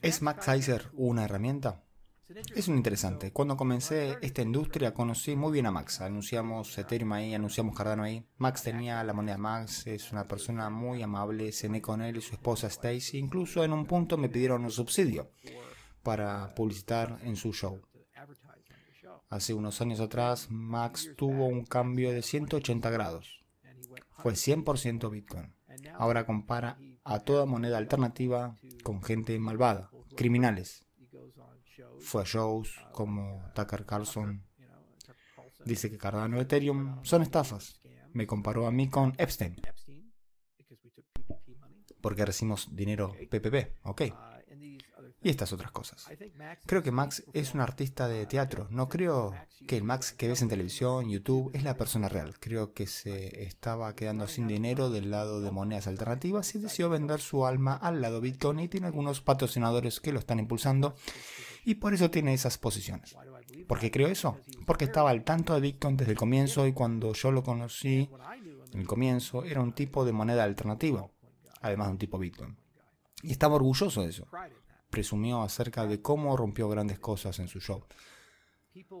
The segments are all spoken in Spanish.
¿Es Max Kaiser una herramienta? Es un interesante. Cuando comencé esta industria conocí muy bien a Max. Anunciamos Ethereum ahí, anunciamos Cardano ahí. Max tenía la moneda Max, es una persona muy amable. Cené con él y su esposa Stacy. Incluso en un punto me pidieron un subsidio para publicitar en su show. Hace unos años atrás, Max tuvo un cambio de 180 grados. Fue 100% Bitcoin. Ahora compara a toda moneda alternativa con gente malvada, criminales fue a shows como Tucker Carlson. Dice que Cardano Ethereum son estafas. Me comparó a mí con Epstein. Porque recibimos dinero PPP, ok. Y estas otras cosas. Creo que Max es un artista de teatro. No creo que el Max que ves en televisión, YouTube, es la persona real. Creo que se estaba quedando sin dinero del lado de monedas alternativas y decidió vender su alma al lado Bitcoin y tiene algunos patrocinadores que lo están impulsando y por eso tiene esas posiciones. ¿Por qué creo eso? Porque estaba al tanto de Bitcoin desde el comienzo y cuando yo lo conocí en el comienzo era un tipo de moneda alternativa, además de un tipo Bitcoin. Y estaba orgulloso de eso. Presumió acerca de cómo rompió grandes cosas en su show.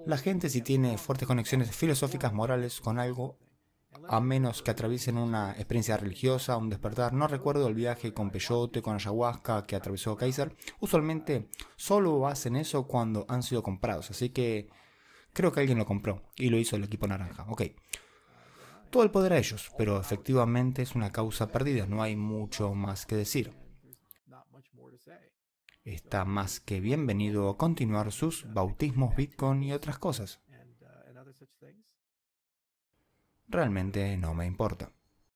La gente si tiene fuertes conexiones filosóficas morales con algo a menos que atraviesen una experiencia religiosa, un despertar. No recuerdo el viaje con peyote, con ayahuasca que atravesó Kaiser. Usualmente solo hacen eso cuando han sido comprados, así que creo que alguien lo compró y lo hizo el equipo naranja. Ok. Todo el poder a ellos, pero efectivamente es una causa perdida, no hay mucho más que decir. Está más que bienvenido a continuar sus bautismos Bitcoin y otras cosas realmente no me importa.